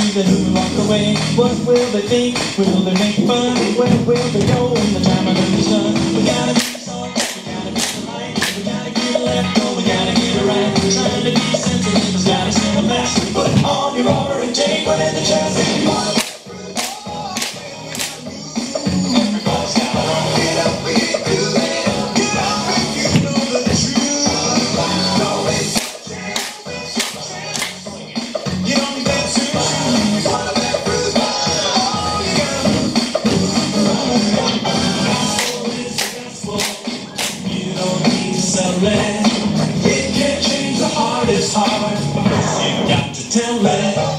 Even who walk away, what will they think? Will they make fun? Where will they go in the time of the sun? We gotta be the song, we gotta be the light, we gotta get it left, oh, we gotta get it right. Trying to be sensitive has gotta seem a mess. Put on your armor and take one in the chest. man. It can't change the hardest heart. You got to tell it.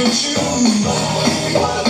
Did you know?